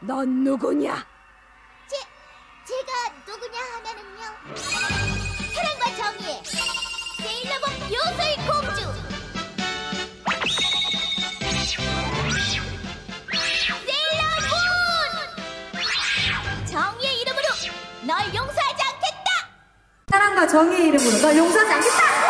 넌 누구냐? 제, 제가 누구냐 하면은요 사랑과 정의의 세일러봉 요술 공주 세일러문 정의의 이름으로 널 용서하지 않겠다 사랑과 정의의 이름으로 널 용서하지 않겠다!